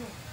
네.